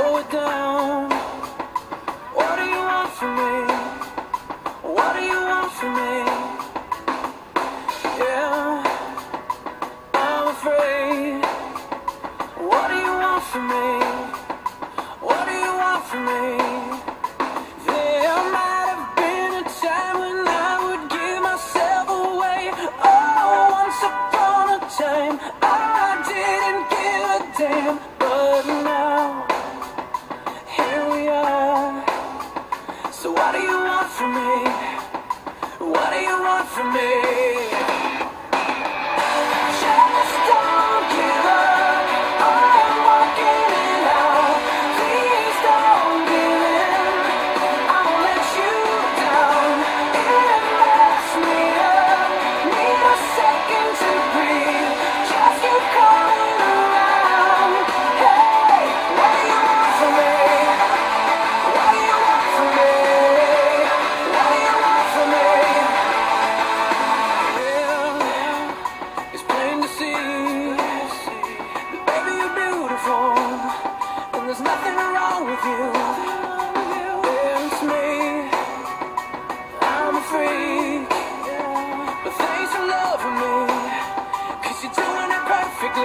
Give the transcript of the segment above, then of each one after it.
slow it down. What do you want from me? What do you want from me? for me.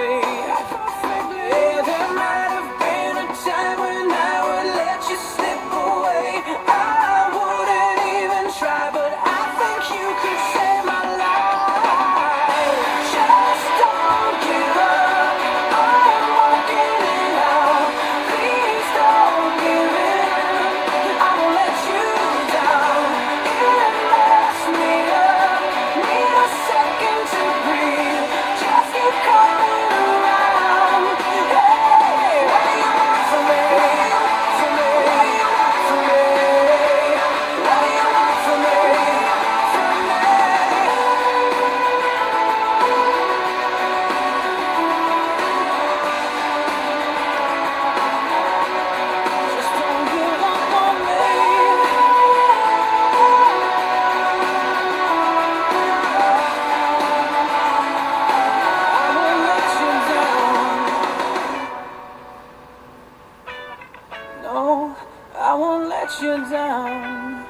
It you down.